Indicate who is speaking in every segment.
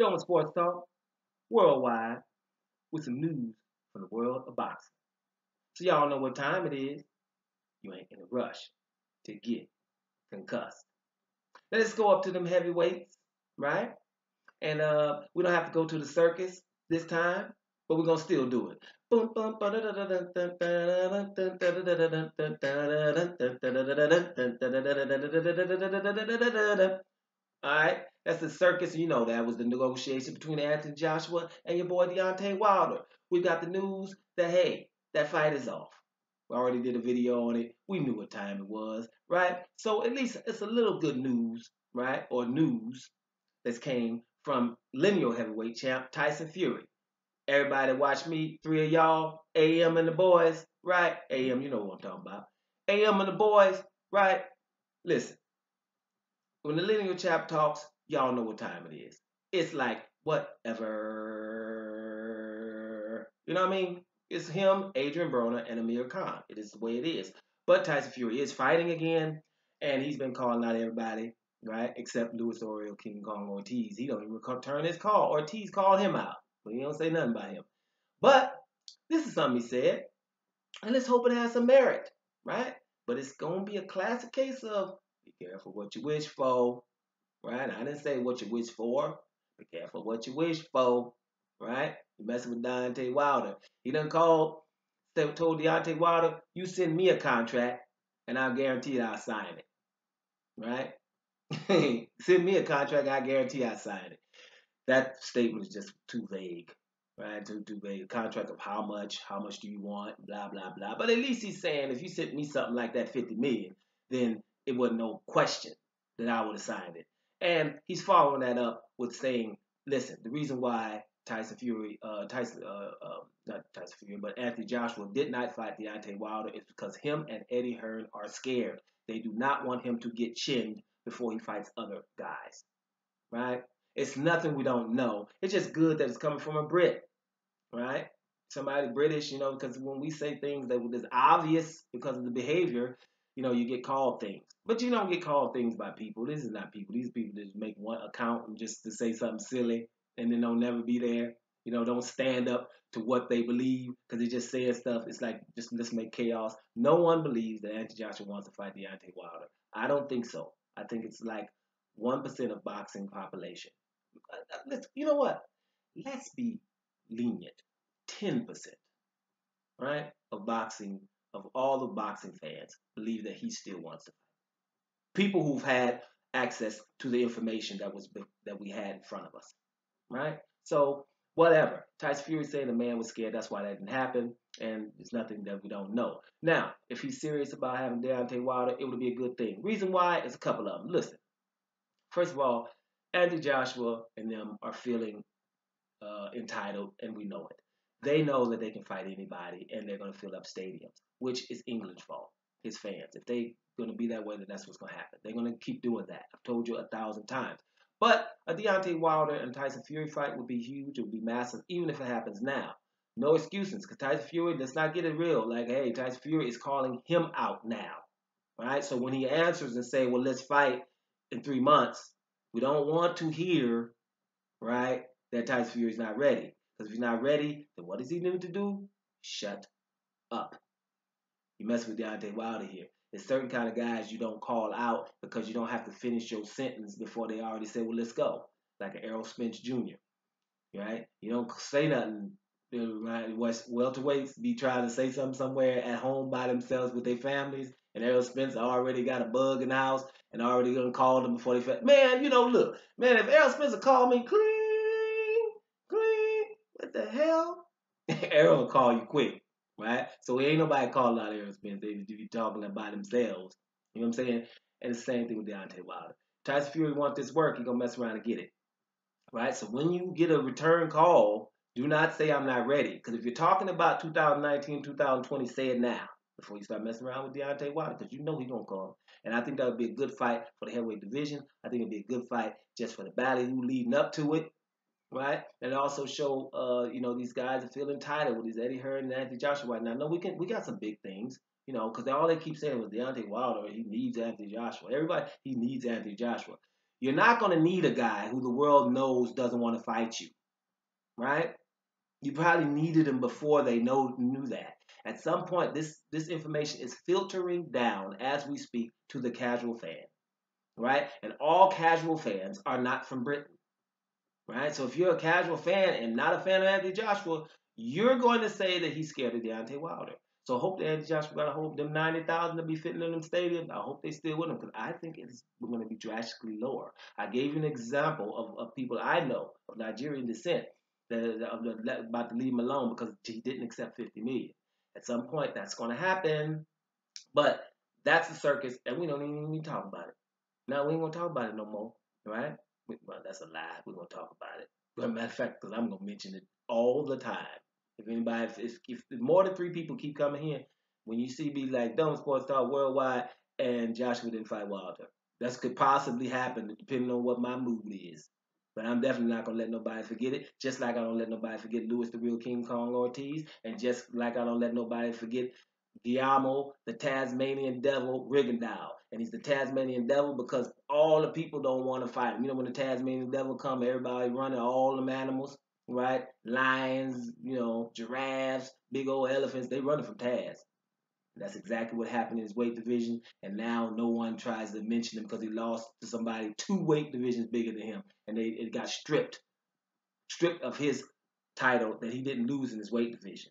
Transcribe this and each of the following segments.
Speaker 1: Doma Sports Talk, worldwide, with some news from the world of boxing. So y'all know what time it is. You ain't in a rush to get concussed. Let's go up to them heavyweights, right? And uh, we don't have to go to the circus this time, but we're gonna still do it. All right, that's the circus. You know that was the negotiation between Anthony Joshua and your boy Deontay Wilder. We got the news that hey, that fight is off. We already did a video on it. We knew what time it was, right? So at least it's a little good news, right? Or news that came from lineal heavyweight champ Tyson Fury. Everybody watch me, three of y'all, AM and the boys, right? AM, you know what I'm talking about. AM and the boys, right? Listen, when the lineal chap talks, y'all know what time it is. It's like whatever. You know what I mean? It's him, Adrian Broner, and Amir Khan. It is the way it is. But Tyson Fury is fighting again, and he's been calling out everybody, right? Except Luis the Real, King Kong Ortiz. He don't even return his call. Ortiz called him out, but he don't say nothing about him. But this is something he said, and let's hope it has some merit, right? But it's gonna be a classic case of be careful what you wish for, right? I didn't say what you wish for. Be careful what you wish for, right? You messing with Deontay Wilder. He done called, told Deontay Wilder, you send me a contract, and I'll guarantee I'll sign it, right? send me a contract, I guarantee I sign it. That statement is just too vague, right? Too, too vague. Contract of how much, how much do you want, blah, blah, blah. But at least he's saying if you sent me something like that 50 million, then it wasn't no question that I would have signed it. And he's following that up with saying, listen, the reason why Tyson Fury, uh, Tyson, uh, uh, not Tyson Fury, but Anthony Joshua did not fight Deontay Wilder is because him and Eddie Hearn are scared. They do not want him to get chinned before he fights other guys. Right? It's nothing we don't know. It's just good that it's coming from a Brit. Right? Somebody British, you know, because when we say things that is obvious because of the behavior, you know, you get called things. But you don't get called things by people. This is not people. These people just make one account and just to say something silly and then they'll never be there. You know, don't stand up to what they believe because they just saying stuff. It's like just let's make chaos. No one believes that Anthony Joshua wants to fight Deontay Wilder. I don't think so. I think it's like one percent of boxing population. Uh, uh, let's, you know what? Let's be lenient. Ten percent, right, of boxing of all the boxing fans believe that he still wants to fight. People who've had access to the information that was that we had in front of us, right? So whatever. Tyson Fury saying the man was scared. That's why that didn't happen, and it's nothing that we don't know. Now, if he's serious about having Deontay Wilder, it would be a good thing. Reason why is a couple of them. Listen, first of all, Andy Joshua and them are feeling uh, entitled, and we know it. They know that they can fight anybody, and they're going to fill up stadiums which is England's fault, his fans. If they're going to be that way, then that's what's going to happen. They're going to keep doing that. I've told you a thousand times. But a Deontay Wilder and Tyson Fury fight would be huge. It would be massive, even if it happens now. No excuses, because Tyson Fury, let's not get it real. Like, hey, Tyson Fury is calling him out now. Right? So when he answers and say, well, let's fight in three months, we don't want to hear, right, that Tyson Fury is not ready. Because if he's not ready, then what does he need to do? Shut up. You mess with Deontay Wilder here. There's certain kind of guys you don't call out because you don't have to finish your sentence before they already say, well, let's go. Like an Errol Spence Jr. Right? You don't say nothing. Right? Welterweights be trying to say something somewhere at home by themselves with their families, and Errol Spence already got a bug in the house and already gonna call them before they. Fa- man, you know, look, man, if Errol Spence called me, clean, the hell? Errol will call you quick right? So ain't nobody calling out Errol Spence. They be talking about themselves. You know what I'm saying? And the same thing with Deontay Wilder. Tyson Fury want this work, he gonna mess around and get it. Right? So when you get a return call, do not say I'm not ready. Because if you're talking about 2019, 2020, say it now before you start messing around with Deontay Wilder, because you know he gonna call. And I think that would be a good fight for the heavyweight division. I think it'd be a good fight just for the ballyhoo leading up to it right? And also show, uh, you know, these guys are feeling entitled with these Eddie Hearn and Anthony Joshua right now. No, we can, we got some big things, you know, because all they keep saying was Deontay Wilder, he needs Anthony Joshua. Everybody, he needs Anthony Joshua. You're not going to need a guy who the world knows doesn't want to fight you, right? You probably needed him before they know knew that. At some point, this this information is filtering down as we speak to the casual fan, right? And all casual fans are not from Britain, right? So if you're a casual fan and not a fan of Anthony Joshua, you're going to say that he's scared of Deontay Wilder. So I hope that Anthony Joshua got to hope them 90,000 to be fitting in them stadiums. I hope they still with him because I think it's going to be drastically lower. I gave you an example of, of people I know of Nigerian descent that are about to leave him alone because he didn't accept 50 million. At some point, that's going to happen. But that's the circus, and we don't even need to talk about it. Now, we ain't going to talk about it no more, right? That's a lie. We're to talk about it. But matter of fact, because I'm to mention it all the time. If anybody, if, if, if more than three people keep coming here, when you see me like Doma Sports Talk Worldwide and Joshua didn't fight Wilder, that could possibly happen depending on what my mood is. But I'm definitely not gonna let nobody forget it. Just like I don't let nobody forget Louis the Real King Kong Ortiz, and just like I don't let nobody forget Guillermo, the Tasmanian Devil Rigondeaux. And he's the Tasmanian Devil because all the people don't want to fight him. You know, when the Tasmanian Devil come, everybody running, all them animals right? Lions, you know, giraffes, big old elephants, they running from Taz. That's exactly what happened in his weight division, and now no one tries to mention him because he lost to somebody two weight divisions bigger than him, and they it got stripped, stripped of his title that he didn't lose in his weight division.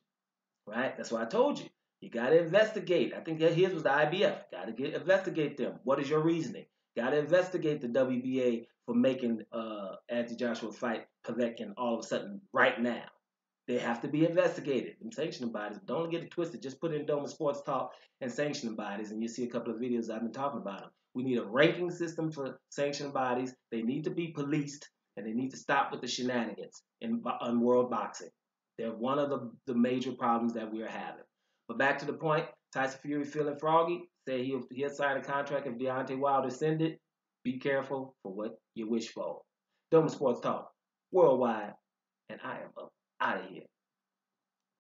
Speaker 1: Right? That's why I told you. You got to investigate. I think that his was the IBF. Got to get investigate them. What is your reasoning? Got to investigate the WBA for making uh, Anthony Joshua fight Povetkin all of a sudden right now. They have to be investigated. And sanctioning bodies, don't get it twisted. Just put in Doma Sports Talk and sanctioning bodies, and you see a couple of videos I've been talking about them. We need a ranking system for sanctioning bodies. They need to be policed, and they need to stop with the shenanigans in, in world boxing. They're one of the, the major problems that we are having. But back to the point, Tyson Fury feeling froggy. Say he'll, he'll sign a contract if Deontay Wilder send it. Be careful for what you wish for. Doma Sports Talk worldwide, and I am up out of here.